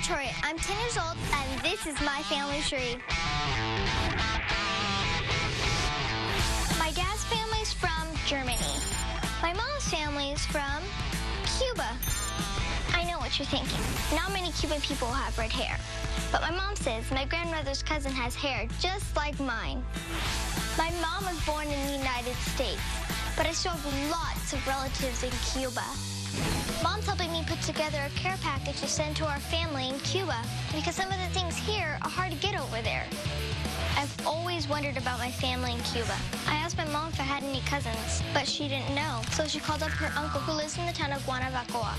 Detroit. I'm 10 years old, and this is my family tree. My dad's family's from Germany. My mom's family's from Cuba. I know what you're thinking. Not many Cuban people have red hair. But my mom says my grandmother's cousin has hair just like mine. My mom was born in the United States, but I still have lots of relatives in Cuba. Mom's helping together a care package to send to our family in Cuba because some of the things here are hard to get over there. I've always wondered about my family in Cuba. I asked my mom if I had any cousins, but she didn't know, so she called up her uncle who lives in the town of Guanabacoa.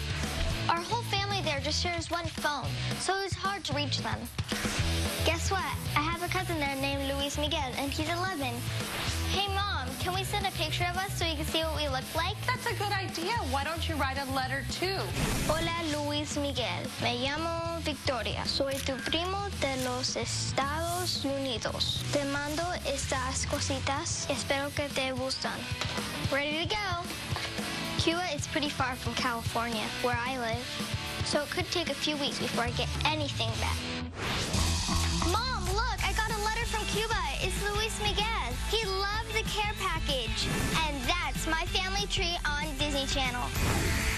Our whole family there just shares one phone, so it was hard to reach them. Miguel, and he's 11. Hey, Mom, can we send a picture of us so you can see what we look like? That's a good idea. Why don't you write a letter too? Hola, Luis Miguel. Me llamo Victoria. Soy tu primo de los Estados Unidos. Te mando estas cositas. Espero que te gustan. Ready to go. Cuba is pretty far from California, where I live, so it could take a few weeks before I get anything back. The care package. And that's my family tree on Disney Channel.